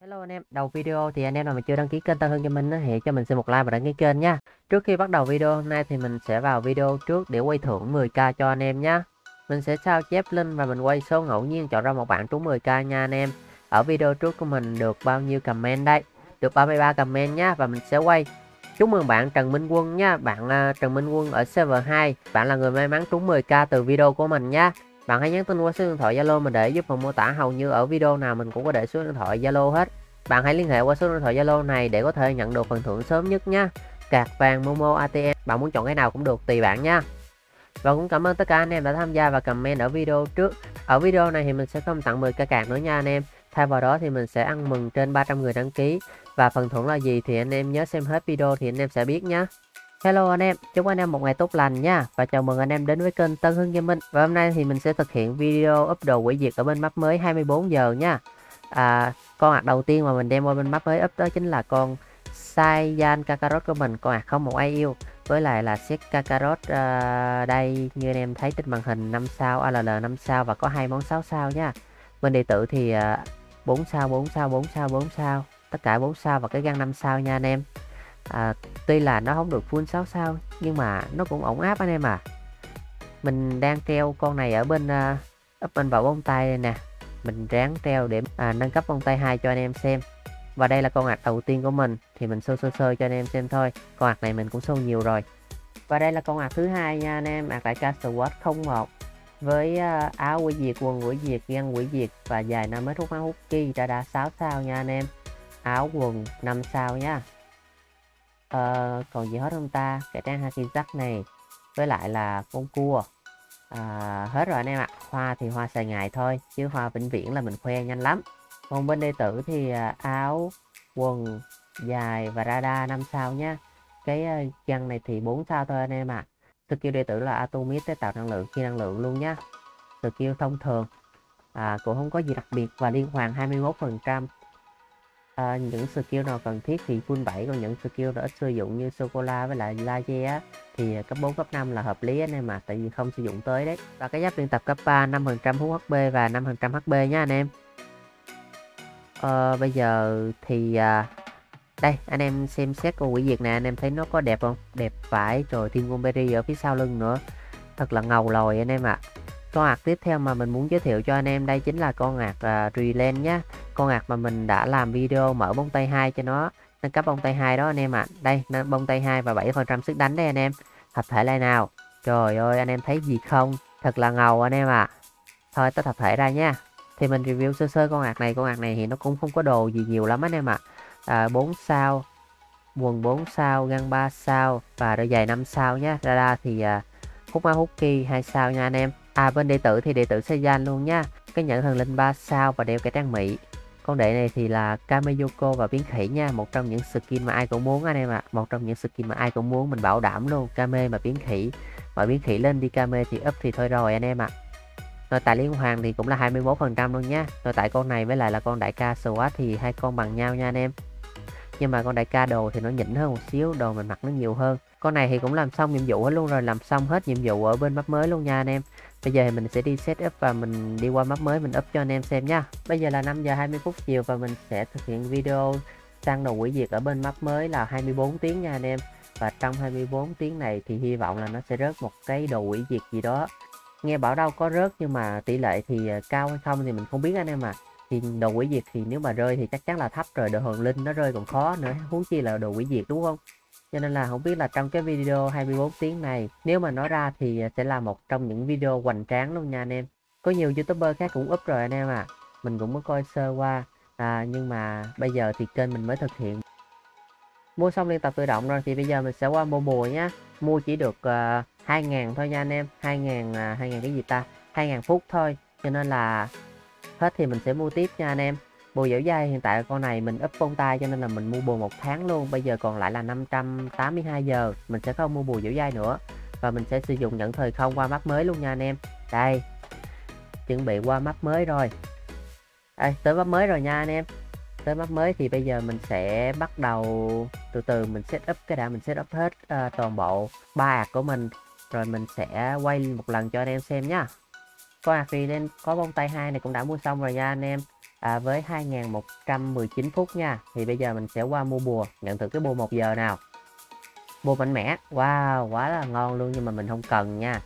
Hello anh em, đầu video thì anh em nào mà chưa đăng ký kênh Tân Hưng cho mình thì cho mình xin một like và đăng ký kênh nha. Trước khi bắt đầu video hôm nay thì mình sẽ vào video trước để quay thưởng 10k cho anh em nhé. Mình sẽ sao chép link và mình quay số ngẫu nhiên chọn ra một bạn trúng 10k nha anh em. Ở video trước của mình được bao nhiêu comment đây? Được 33 comment nhá và mình sẽ quay. Chúc mừng bạn Trần Minh Quân nha, bạn uh, Trần Minh Quân ở server 2. Bạn là người may mắn trúng 10k từ video của mình nha. Bạn hãy nhắn tin qua số điện thoại Zalo mình để giúp phần mô tả hầu như ở video nào mình cũng có để số điện thoại Zalo hết. Bạn hãy liên hệ qua số điện thoại Zalo này để có thể nhận được phần thưởng sớm nhất nha. Cạc vàng Momo ATM, bạn muốn chọn cái nào cũng được tùy bạn nha. Và cũng cảm ơn tất cả anh em đã tham gia và comment ở video trước. Ở video này thì mình sẽ không tặng 10k cạc nữa nha anh em. Thay vào đó thì mình sẽ ăn mừng trên 300 người đăng ký. Và phần thưởng là gì thì anh em nhớ xem hết video thì anh em sẽ biết nhé. Hello anh em, chúc anh em một ngày tốt lành nha. Và chào mừng anh em đến với kênh Tân Hưng Gaming. Và hôm nay thì mình sẽ thực hiện video up đồ quỷ diệt ở bên map mới 24 giờ nha. À, Con hạt đầu tiên mà mình đem qua bên map mới up đó chính là con Saiyan Kakarot của mình Con hạt không một ai yêu. Với lại là set Kakarot uh, đây như anh em thấy trên màn hình 5 sao ALL 5 sao và có hai món 6 sao nha. Bên đệ tử thì à, uh, 4 sao 4 sao 4 sao 4 sao. Tất cả 4 sao và cái găng 5 sao nha anh em à, tuy là nó không được full 6 sao nhưng mà nó cũng ổn áp anh em à. Mình đang treo con này ở bên uh, up bên vào bông tay đây nè. Mình ráng treo để à, nâng cấp bông tay hai cho anh em xem. Và đây là con ạc đầu tiên của mình thì mình sơ sơ sơ cho anh em xem thôi. Con ạc này mình cũng sâu nhiều rồi. Và đây là con ạc thứ hai nha anh em ạc tại Castle Watch 01 với uh, áo quỷ diệt quần quỷ diệt găng quỷ diệt và dài 5 mét hút máu hút ki ra đã 6 sao nha anh em. Áo quần 5 sao nha uh, còn gì hết không ta? Cái trang Hakizak này. Với lại là con cua. À, hết rồi anh em ạ. Hoa thì hoa xài ngày thôi chứ hoa vĩnh viễn là mình khoe nhanh lắm. Còn bên đệ tử thì ờ, áo quần dài và radar 5 sao nhá. Cái găng này thì 4 sao thôi anh em ạ. À. skill đệ tử là atomic để tạo năng lượng khi năng lượng luôn nhá. Skill thông thường. À, cũng không có gì đặc biệt và liên hoàn 21 phần trăm à, những skill nào cần thiết thì full 7 còn những skill đã ít sử dụng như sô cô la với lại laje á thì cấp 4 cấp 5 là hợp lý anh em mà tại vì không sử dụng tới đấy. Và cái giáp luyện tập cấp 3 5% hút HP và 5% HP nhá anh em. Ờ, bây giờ thì à, đây anh em xem xét con quỷ diệt này anh em thấy nó có đẹp không? Đẹp phải rồi thiên quân berry ở phía sau lưng nữa. Thật là ngầu lòi anh em ạ. à con ạc tiếp theo mà mình muốn giới thiệu cho anh em đây chính là con ạc à, uh, Reland nhé con ạc mà mình đã làm video mở bông tay hai cho nó nâng cấp bông tay hai đó anh em ạ. À. đây bông tay hai và 7 phần trăm sức đánh đây anh em. Thập thể lại nào. Trời ơi anh em thấy gì không? Thật là ngầu anh em ạ. À. thôi tới thập thể ra nha. Thì mình review sơ sơ con ạc này. Con ạc này thì nó cũng không có đồ gì nhiều lắm anh em ạ. À. à, 4 sao quần 4 sao găng 3 sao và đôi giày 5 sao nhé ra thì uh, hút máu hút ki 2 sao nha anh em. À bên đệ tử thì đệ tử Seiyan luôn nha. Cái nhẫn thần linh 3 sao và đeo cái trang mỹ Con đệ này thì là Kameyoko và biến khỉ nha. Một trong những skin mà ai cũng muốn, anh em ạ. À. Một trong những skin mà ai cũng muốn, mình bảo đảm luôn. Kame mà biến khỉ. Mà biến khỉ lên đi Kame thì up thì thôi rồi, anh em ạ. À. Nội tại liên hoàng thì cũng là 21% luôn nha. Nội tại con này với lại là con đại ca SWAT thì hai con bằng nhau nha, anh em. Nhưng mà con đại ca đồ thì nó nhỉnh hơn một xíu, Đồ mình mặc nó nhiều hơn. Con này thì cũng làm xong nhiệm vụ hết luôn rồi, Làm xong hết nhiệm vụ ở bên map mới luôn nha, anh em. Bây giờ thì mình sẽ đi setup và mình đi qua map mới, mình up cho anh em xem nha. Bây giờ là 5 giờ 20 phút chiều và mình sẽ thực hiện video sang đầu quỷ diệt ở bên map mới là 24 tiếng nha anh em. Và trong 24 tiếng này thì hy vọng là nó sẽ rớt một cái đồ quỷ diệt gì đó. Nghe bảo đâu có rớt nhưng mà tỷ lệ thì à, cao hay không thì mình không biết anh em à thì đồ quỷ diệt thì nếu mà rơi thì chắc chắn là thấp rồi, đồ hồn linh nó rơi còn khó nữa. Huống chi là đồ quỷ diệt đúng không? Cho nên là không biết là trong cái video 24 tiếng này nếu mà nói ra thì sẽ là một trong những video hoành tráng luôn nha anh em. Có nhiều youtuber khác cũng up rồi anh em à mình cũng mới coi sơ qua à, nhưng mà bây giờ thì kênh mình mới thực hiện. Mua xong liên tập tự động rồi thì bây giờ mình sẽ qua mua bùa nhá. Mua chỉ được à, uh, 2.000 thôi nha anh em. 2.000 uh, 2.000 cái gì ta? 2.000 phút thôi. Cho nên là hết thì mình sẽ mua tiếp nha anh em. Bồ dẻo dai hiện tại con này mình up bông tay cho nên là mình mua bồ một tháng luôn. Bây giờ còn lại là 582 giờ Mình sẽ không mua bồ dẻo dai nữa. Và mình sẽ sử dụng nhận thời không qua mắt mới luôn nha anh em. Đây Chuẩn bị qua mắt mới rồi. À, tới mắt mới rồi nha anh em. Tới mắt mới thì bây giờ mình sẽ bắt đầu Từ từ mình set up cái đã Mình set up hết uh, toàn bộ ba ạc của mình. Rồi mình sẽ quay một lần cho anh em xem nhá Con ạc lên có bông tay hai này cũng đã mua xong rồi nha anh em à, với 2119 phút nha. Thì bây giờ mình sẽ qua mua bùa. Nhận thử cái bùa một giờ nào. Bùa mạnh mẽ. Wow quá là ngon luôn nhưng mà mình không cần nha.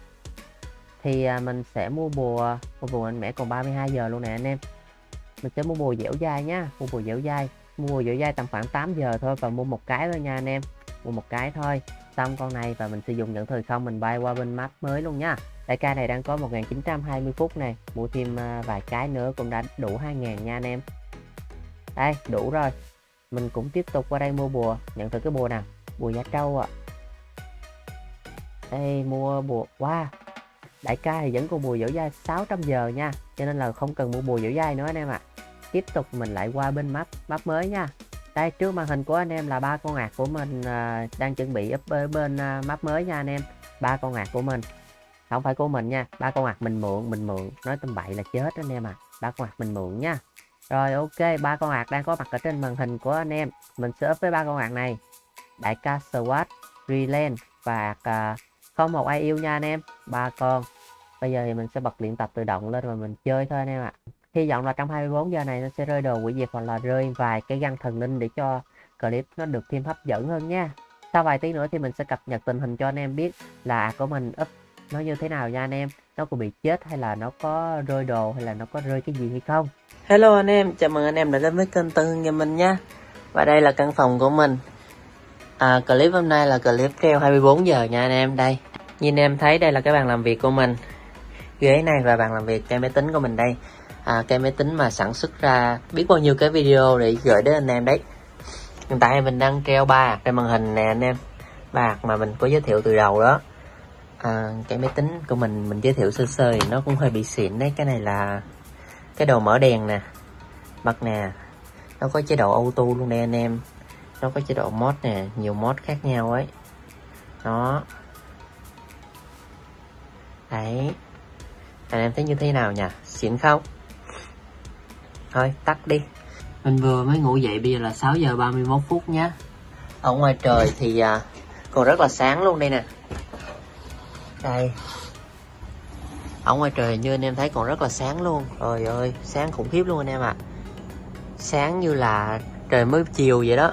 Thì à, mình sẽ mua bùa. Mua bùa mạnh mẽ còn 32 giờ luôn nè anh em. Mình sẽ mua bùa dẻo dai nhá mua bùa dẻo dai. Mua bùa dẻo dai tầm khoảng 8 giờ thôi và mua một cái thôi nha anh em. Mua một cái thôi. Xong con này và mình sử dụng. Những thời không? Mình bay qua bên map mới luôn nha đại ca này đang có 1920 phút này mua thêm à, vài cái nữa cũng đã đủ 2000 nha anh em. Đây đủ rồi. Mình cũng tiếp tục qua đây mua bùa. Nhận thử cái bùa nào. Bùa giá trâu ạ. À. đây mua bùa. Wow. Đại ca thì vẫn còn bùa dẻo dai 600 giờ nha. Cho nên là không cần mua bùa dẻo dai nữa anh em ạ. À. tiếp tục mình lại qua bên map map mới nha. Đây trước màn hình của anh em là ba con ạc của mình uh, đang chuẩn bị up ở bên uh, map mới nha anh em. Ba con ạc của mình không phải của mình nha. Ba con mặt mình mượn mình mượn. Nói tầm bậy là chết anh em à ba con mặt mình mượn nha. Rồi, ok, ba con ạc đang có mặt ở trên màn hình của anh em. Mình sẽ up với ba con ạc này. Đại ca swat reland và à, không một ai yêu nha anh em. Ba con. Bây giờ thì mình sẽ bật luyện tập tự động lên và mình chơi thôi anh em ạ. À. hy vọng là trong 24 giờ này nó sẽ rơi đồ quỷ diệt hoặc là rơi vài cái găng thần linh để cho clip nó được thêm hấp dẫn hơn nha. Sau vài tiếng nữa thì mình sẽ cập nhật tình hình cho anh em biết là của mình up nó như thế nào nha anh em? Nó có bị chết hay là nó có rơi đồ hay là nó có rơi cái gì hay không? Hello anh em, chào mừng anh em đã đến với kênh Tân Hưng Nhà mình nha. Và đây là căn phòng của mình. À, Clip hôm nay là clip treo 24 giờ nha anh em. Đây, như anh em thấy đây là cái bàn làm việc của mình. Ghế này và bàn làm việc cây máy tính của mình đây. À, cây máy tính mà sản xuất ra biết bao nhiêu cái video để gửi đến anh em đấy. Hiện tại mình đang treo ba trên màn hình nè anh em. Ba mà mình có giới thiệu từ đầu đó à, cái máy tính của mình mình giới thiệu sơ sơ thì nó cũng hơi bị xịn đấy. Cái này là cái đầu mở đèn nè bật nè nó có chế độ auto luôn đây anh em. Nó có chế độ mod nè nhiều mod khác nhau ấy. Đó. Đấy. Anh em thấy như thế nào nhỉ? Xịn không? Thôi tắt đi. Mình vừa mới ngủ dậy bây giờ là 6 giờ 31 phút nhá. Ở ngoài trời thì à, còn rất là sáng luôn đây nè trời. Ở ngoài trời, như anh em thấy còn rất là sáng luôn. Trời ơi, sáng khủng khiếp luôn anh em ạ. À. sáng như là trời mới chiều vậy đó.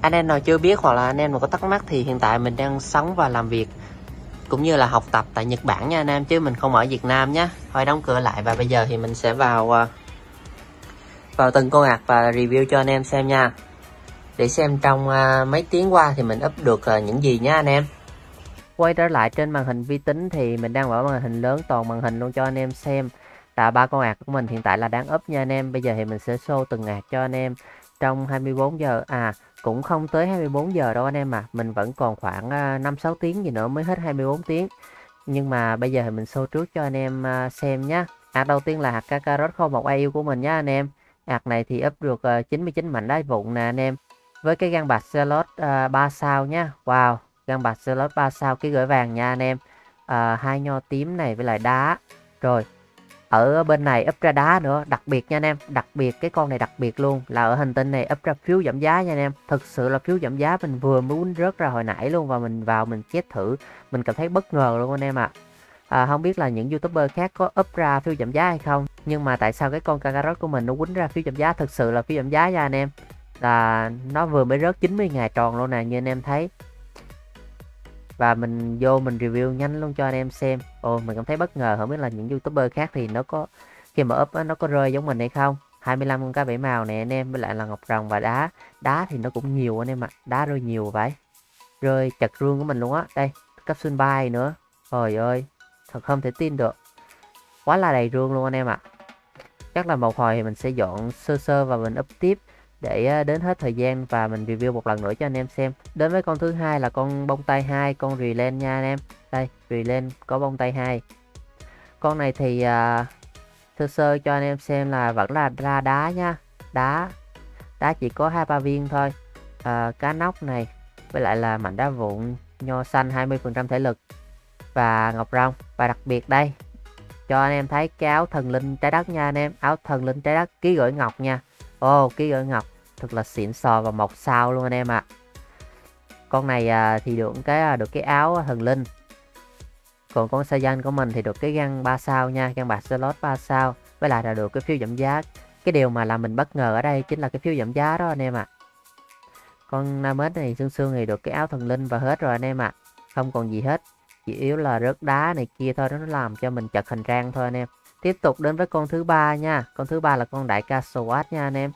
Anh em nào chưa biết hoặc là anh em mà có thắc mắc thì hiện tại mình đang sống và làm việc cũng như là học tập tại Nhật Bản nha anh em, chứ mình không ở Việt Nam nhé thôi đóng cửa lại và bây giờ thì mình sẽ vào à, vào từng con hạt và review cho anh em xem nha. Để xem trong à, mấy tiếng qua thì mình up được à, những gì nhá anh em quay trở lại trên màn hình vi tính thì mình đang mở màn hình lớn toàn màn hình luôn cho anh em xem. Là ba con ạc của mình hiện tại là đang up nha anh em. Bây giờ thì mình sẽ show từng ạc cho anh em trong 24 giờ. À cũng không tới 24 giờ đâu anh em mà mình vẫn còn khoảng à, 5-6 tiếng gì nữa mới hết 24 tiếng. Nhưng mà bây giờ thì mình show trước cho anh em à, xem nhé ạc đầu tiên là hạt Kakarot 01 IU của mình nhá anh em. Ạc này thì up được à, 99 mảnh đá vụn nè anh em. Với cái gan bạc Celot uh, 3 sao nhá. Wow găng bạc slot 3 sao cái gửi vàng nha anh em. À, hai nho tím này với lại đá. Rồi ở bên này up ra đá nữa đặc biệt nha anh em đặc biệt cái con này đặc biệt luôn là ở hành tinh này up ra phiếu giảm giá nha anh em. Thực sự là phiếu giảm giá mình vừa mới quýnh rớt ra hồi nãy luôn và mình vào mình chết thử mình cảm thấy bất ngờ luôn anh em ạ. À. à, không biết là những youtuber khác có up ra phiếu giảm giá hay không nhưng mà tại sao cái con Kakarot của mình nó quýnh ra phiếu giảm giá? Thực sự là phiếu giảm giá nha anh em là nó vừa mới rớt 90 ngày tròn luôn nè như anh em thấy và mình vô mình review nhanh luôn cho anh em xem. Ồ, mình cảm thấy bất ngờ không biết là những youtuber khác thì nó có, khi mà up nó có rơi giống mình hay không? 25 con cá bảy màu này anh em, với lại là ngọc rồng và đá. Đá thì nó cũng nhiều anh em ạ. À. đá rơi nhiều vậy. Rơi chặt rương của mình luôn á. Đây capsule bay nữa. Trời ơi, thật không thể tin được. Quá là đầy rương luôn anh em ạ. À. chắc là một hồi thì mình sẽ dọn sơ sơ và mình up tiếp để ờ, đến hết thời gian và mình review một lần nữa cho anh em xem. Đến với con thứ hai là con bông tay hai con rì nha anh em. Đây rì có bông tay hai. Con này thì uh, sơ sơ cho anh em xem là vẫn là ra đá nha. Đá đá chỉ có hai ba viên thôi. Uh, cá nóc này với lại là mảnh đá vụn nho xanh 20% thể lực và ngọc rong. Và đặc biệt đây cho anh em thấy cái áo thần linh trái đất nha anh em. Áo thần linh trái đất ký gửi ngọc nha. Ô oh, ký gửi ngọc thật là xịn sò và mọc sao luôn anh em ạ. À. con này à, thì được cái à, được cái áo thần linh. Còn con Saiyan danh của mình thì được cái găng 3 sao nha găng bạc slot 3 sao. Với lại là được cái phiếu giảm giá. Cái điều mà làm mình bất ngờ ở đây chính là cái phiếu giảm giá đó anh em ạ. À. con Namet này xương xương thì được cái áo thần linh và hết rồi anh em ạ. À. không còn gì hết. Chỉ yếu là rớt đá này kia thôi đó nó làm cho mình chật hành trang thôi anh em. Tiếp tục đến với con thứ ba nha. Con thứ ba là con đại ca SWAT nha anh em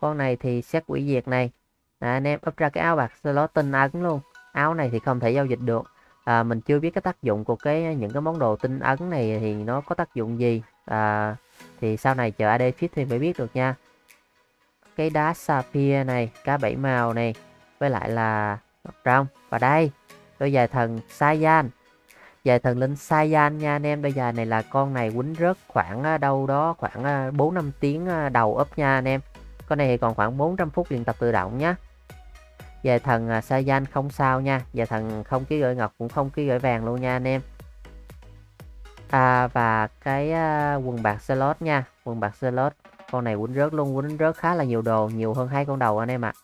con này thì xét quỷ diệt này. À, anh em up ra cái áo bạc slot tinh ấn luôn. Áo này thì không thể giao dịch được. À, mình chưa biết cái tác dụng của cái những cái món đồ tinh ấn này thì nó có tác dụng gì. À, thì sau này chờ AD fit thì mới biết được nha. Cái đá sapphire này cá bảy màu này với lại là trong và đây đôi dài thần Saiyan. Dài thần linh Saiyan nha anh em. Đôi dài này là con này quýnh rớt khoảng à, đâu đó khoảng à, 4 năm tiếng à, đầu up nha anh em con này thì còn khoảng 400 phút luyện tập tự động nhé về thần à, sa danh không sao nha. Về thần không ký gửi ngọc cũng không ký gửi vàng luôn nha anh em. À, và cái uh, quần bạc slot nha. Quần bạc slot con này quýnh rớt luôn quýnh rớt khá là nhiều đồ nhiều hơn hai con đầu anh em ạ. À.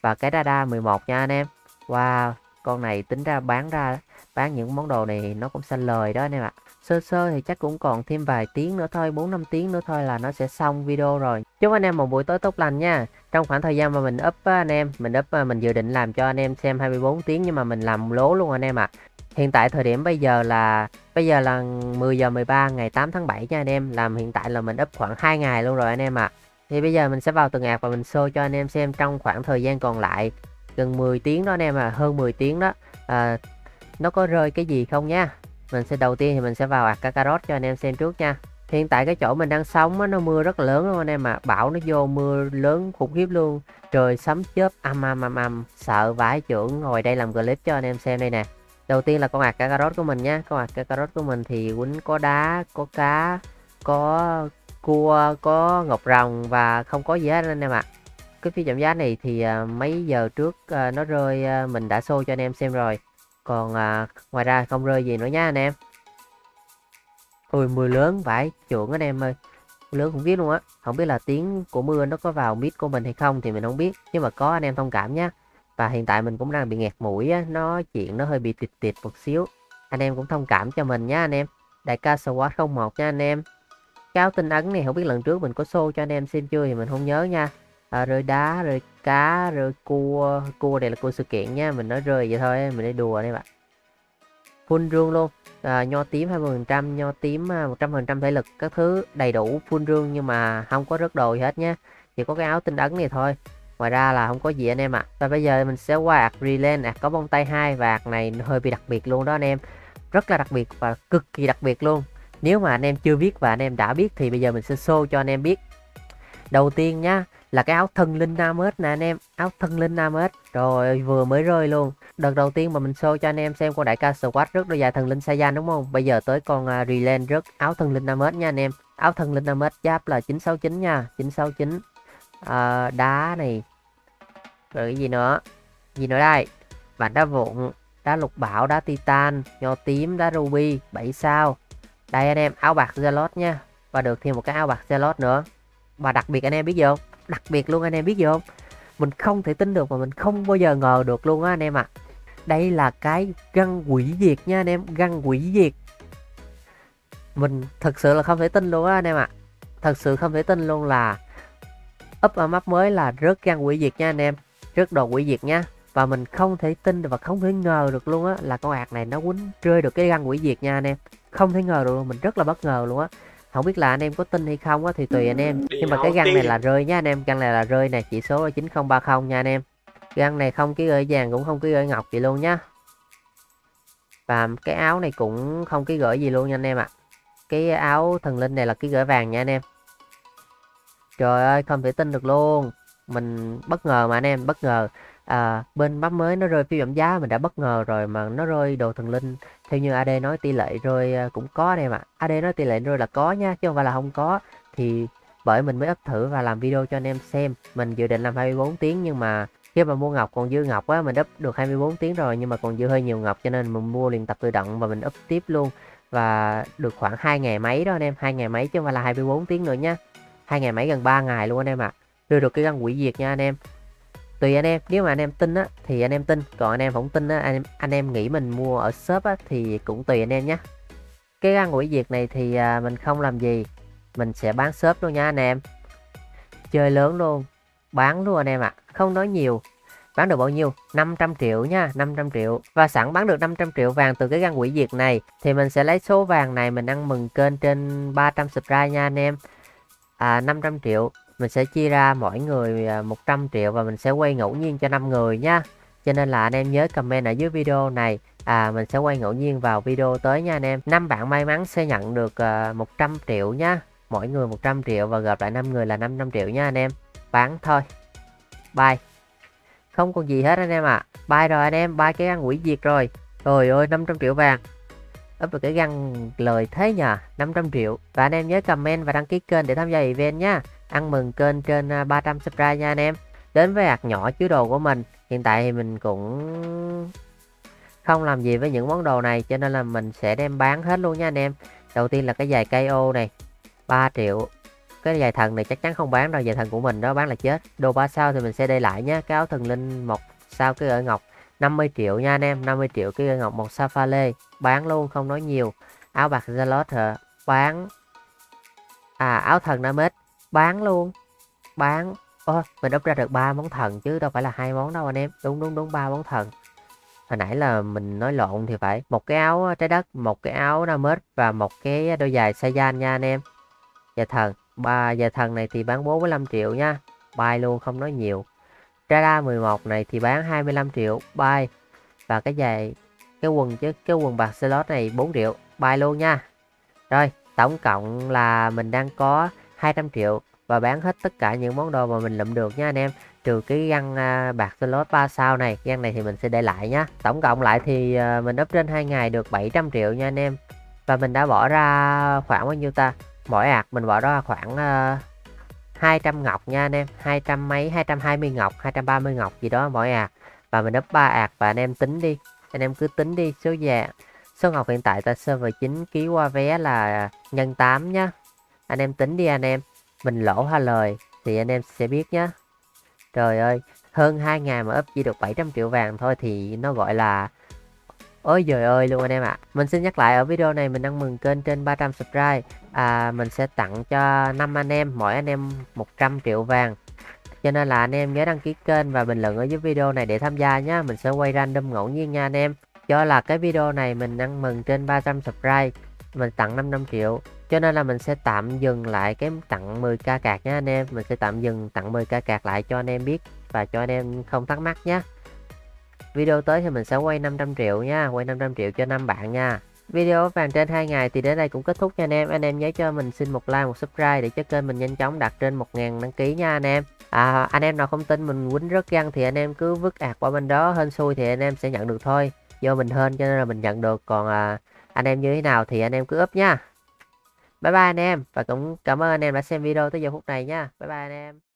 và cái radar 11 nha anh em. Wow con này tính ra bán ra bán những món đồ này nó cũng xanh lời đó anh em ạ sơ sơ thì chắc cũng còn thêm vài tiếng nữa thôi 4 năm tiếng nữa thôi là nó sẽ xong video rồi. Chúc anh em một buổi tối tốt lành nha. Trong khoảng thời gian mà mình up anh em mình up à, mình dự định làm cho anh em xem 24 tiếng nhưng mà mình làm lố luôn anh em ạ. À. hiện tại thời điểm bây giờ là bây giờ là 10 giờ 13 ngày 8 tháng 7 nha anh em. Làm hiện tại là mình up khoảng 2 ngày luôn rồi anh em ạ. À. thì bây giờ mình sẽ vào từng ạc và mình show cho anh em xem trong khoảng thời gian còn lại gần 10 tiếng đó anh em à hơn 10 tiếng đó. À, nó có rơi cái gì không nha? Mình sẽ đầu tiên thì mình sẽ vào ạc Kakarot cho anh em xem trước nha. Hiện tại cái chỗ mình đang sống á, nó mưa rất lớn luôn anh em ạ. À. bão nó vô mưa lớn khủng khiếp luôn. Trời sấm chớp âm âm âm âm. Sợ vãi trưởng ngồi đây làm clip cho anh em xem đây nè. Đầu tiên là con ạc Kakarot của mình nhé con ạc Kakarot của mình thì quýnh có đá có cá có cua có ngọc rồng và không có gì hết anh em ạ. À. cái phí giảm giá này thì uh, mấy giờ trước uh, nó rơi uh, mình đã show cho anh em xem rồi còn à, ngoài ra không rơi gì nữa nha anh em. Ôi mưa lớn vãi chuộng anh em ơi. Mưa lớn cũng biết luôn á. Không biết là tiếng của mưa nó có vào mic của mình hay không thì mình không biết. Nhưng mà có anh em thông cảm nhé và hiện tại mình cũng đang bị nghẹt mũi á. Nó chuyện nó hơi bị tịt tịt một xíu. Anh em cũng thông cảm cho mình nhá anh em. Đại ca SWAT 01 nha anh em. Cáo tinh ấn này không biết lần trước mình có show cho anh em xem chưa thì mình không nhớ nha à, rơi đá rơi cá rơi cua. Cua này là cua sự kiện nha mình nói rơi vậy thôi mình đi đùa đây bạn. Full rương luôn. À, nho tím 20% nho tím à, 100% trăm thể lực các thứ đầy đủ full rương nhưng mà không có rớt đồ gì hết nhé chỉ có cái áo tinh ấn này thôi. Ngoài ra là không có gì anh em ạ. À. và bây giờ mình sẽ qua ạc Reland ạc có bông tay hai và ạc này hơi bị đặc biệt luôn đó anh em. Rất là đặc biệt và cực kỳ đặc biệt luôn. Nếu mà anh em chưa biết và anh em đã biết thì bây giờ mình sẽ show cho anh em biết. Đầu tiên nhá là cái áo thân linh Namus nè anh em. Áo thân linh Namus rồi vừa mới rơi luôn. Đợt đầu tiên mà mình show cho anh em xem con đại ca squat rất đôi dài thần linh Saiyan đúng không? Bây giờ tới con uh, Reland rất áo thân linh Namus nha anh em. Áo thân linh Namus giáp là 969 nha. 969 uh, à, đá này. Rồi cái gì nữa? Gì nữa đây? Và đá vụn đá lục bảo đá titan nho tím đá ruby 7 sao. Đây anh em áo bạc Zalot nha. Và được thêm một cái áo bạc Zalot nữa. Và đặc biệt anh em biết gì không? Đặc biệt luôn anh em, biết gì không? Mình không thể tin được mà mình không bao giờ ngờ được luôn á anh em ạ. À. đây là cái găng quỷ diệt nha anh em, găng quỷ diệt. Mình thật sự là không thể tin luôn á anh em ạ. À. thật sự không thể tin luôn là up ở map mới là rớt găng quỷ diệt nha anh em, rớt đồ quỷ diệt nha. Và mình không thể tin và không thể ngờ được luôn á là con ạc này nó quýnh rơi được cái găng quỷ diệt nha anh em. Không thể ngờ được luôn, mình rất là bất ngờ luôn á không biết là anh em có tin hay không á thì tùy anh em. Nhưng mà cái găng này là rơi nhá anh em găng này là rơi nè chỉ số là 9030 nha anh em. Găng này không ký gửi vàng cũng không ký gửi ngọc gì luôn nhá. Và cái áo này cũng không ký gửi gì luôn nha anh em ạ. À. cái áo thần linh này là ký gửi vàng nha anh em. Trời ơi không thể tin được luôn. Mình bất ngờ mà anh em bất ngờ à, bên bắp mới nó rơi phi giảm giá mình đã bất ngờ rồi mà nó rơi đồ thần linh. Theo như AD nói tỷ lệ rơi ờ, cũng có đây mà AD nói tỷ lệ rơi là có nha chứ không phải là không có. Thì bởi mình mới ấp thử và làm video cho anh em xem. Mình dự định làm 24 tiếng nhưng mà khi mà mua ngọc còn dư ngọc á mình ấp được 24 tiếng rồi nhưng mà còn dư hơi nhiều ngọc cho nên mình mua liền tập tự động và mình ấp tiếp luôn. Và được khoảng hai ngày mấy đó anh em hai ngày mấy chứ không phải là 24 tiếng nữa nhá hai ngày mấy gần 3 ngày luôn anh em ạ. À. đưa được cái găng quỷ diệt nha anh em tùy anh em nếu mà anh em tin á thì anh em tin còn anh em không tin á anh, anh em nghĩ mình mua ở shop á thì cũng tùy anh em nhé cái găng quỷ diệt này thì à, mình không làm gì mình sẽ bán shop luôn nha anh em. Chơi lớn luôn bán luôn anh em ạ à. không nói nhiều. Bán được bao nhiêu? 500 triệu nha 500 triệu. Và sẵn bán được 500 triệu vàng từ cái găng quỷ diệt này thì mình sẽ lấy số vàng này mình ăn mừng kênh trên 300 subscribe nha anh em. À 500 triệu mình sẽ chia ra mỗi người à, 100 triệu và mình sẽ quay ngẫu nhiên cho 5 người nha. Cho nên là anh em nhớ comment ở dưới video này. À mình sẽ quay ngẫu nhiên vào video tới nha anh em. Năm bạn may mắn sẽ nhận được à, uh, 100 triệu nha. Mỗi người 100 triệu và gặp lại 5 người là 500 triệu nha anh em. Bán thôi. Bye. Không còn gì hết anh em ạ. À. bay rồi anh em. Bay cái ăn quỷ diệt rồi. Trời ơi 500 triệu vàng. Ấp vào cái găng lời thế nhờ. 500 triệu. Và anh em nhớ comment và đăng ký kênh để tham gia event nha ăn mừng kênh trên à, 300 subscribe nha anh em. Đến với hạt nhỏ chứa đồ của mình. Hiện tại thì mình cũng không làm gì với những món đồ này, cho nên là mình sẽ đem bán hết luôn nha anh em. Đầu tiên là cái giày cây ô này. 3 triệu. Cái giày thần này chắc chắn không bán đâu, giày thần của mình đó, bán là chết. Đồ ba sao thì mình sẽ để lại nhé cái áo thần linh một sao, cái ở ngọc 50 triệu nha anh em. 50 triệu cái ngọc một sao pha lê bán luôn, không nói nhiều. Áo bạc Zalot hả? Bán. À áo thần Namet bán luôn. Bán. Ô, mình úp ra được ba món thần chứ đâu phải là hai món đâu anh em. Đúng đúng đúng ba món thần. Hồi nãy là mình nói lộn thì phải. Một cái áo ờ, trái đất một cái áo Namet và một cái đôi giày Saiyan nha anh em. Và thần. Ba giờ thần này thì bán 45 triệu nha. Bay luôn không nói nhiều. Radar 11 này thì bán 25 triệu. Bay và cái giày cái quần chứ cái quần bạc slot này 4 triệu. Bay luôn nha. Rồi tổng cộng là mình đang có 200 triệu và bán hết tất cả những món đồ mà mình lụm được nha anh em. Trừ cái găng uh, bạc slot 3 sao này găng này thì mình sẽ để lại nhá. Tổng cộng lại thì uh, mình up trên hai ngày được 700 triệu nha anh em. Và mình đã bỏ ra khoảng bao nhiêu ta? Mỗi ạc mình bỏ ra khoảng à, uh, 200 ngọc nha anh em. 200 mấy 220 ngọc 230 ngọc gì đó mỗi ạc và mình up 3 ạc và anh em tính đi. Anh em cứ tính đi số dạ số ngọc hiện tại ta server 9 ký qua vé là nhân 8 nhá anh em tính đi anh em. Mình lỗ hoa lời thì anh em sẽ biết nhá. Trời ơi hơn 2 ngày mà up chỉ được 700 triệu vàng thôi thì nó gọi là Ôi giời ơi luôn anh em ạ. À. Mình xin nhắc lại ở video này mình đang mừng kênh trên 300 subscribe. À, Mình sẽ tặng cho 5 anh em Mỗi anh em 100 triệu vàng. Cho nên là anh em nhớ đăng ký kênh và bình luận ở dưới video này để tham gia nhé Mình sẽ quay random ngẫu nhiên nha anh em. Cho là cái video này mình đang mừng trên 300 subscribe. Mình tặng 55 triệu. Cho nên là mình sẽ tạm dừng lại cái tặng 10k cạc nha anh em Mình sẽ tạm dừng tặng 10k cạc lại cho anh em biết Và cho anh em không thắc mắc nhé Video tới thì mình sẽ quay 500 triệu nha, quay 500 triệu cho năm bạn nha. Video vàng trên 2 ngày thì đến đây cũng kết thúc nha anh em. Anh em nhớ cho mình xin một like, một subscribe để cho kênh mình nhanh chóng đạt trên 1000 đăng ký nha anh em. À, anh em nào không tin mình quýnh rất găng thì anh em cứ vứt ạt qua bên đó, hên xui thì anh em sẽ nhận được thôi. Do mình hên cho nên là mình nhận được, còn à, anh em như thế nào thì anh em cứ up nha. Bye bye anh em, và cũng cảm ơn anh em đã xem video tới giờ phút này nha. Bye bye anh em.